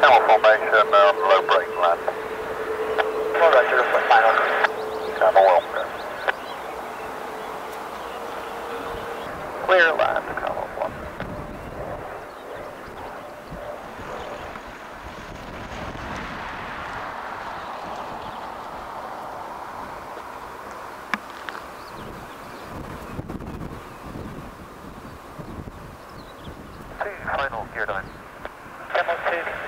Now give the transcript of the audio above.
camel formation on the low break land. Well, Roger, final. Camel welcome. Clear land, one. Final gear down. Camel two.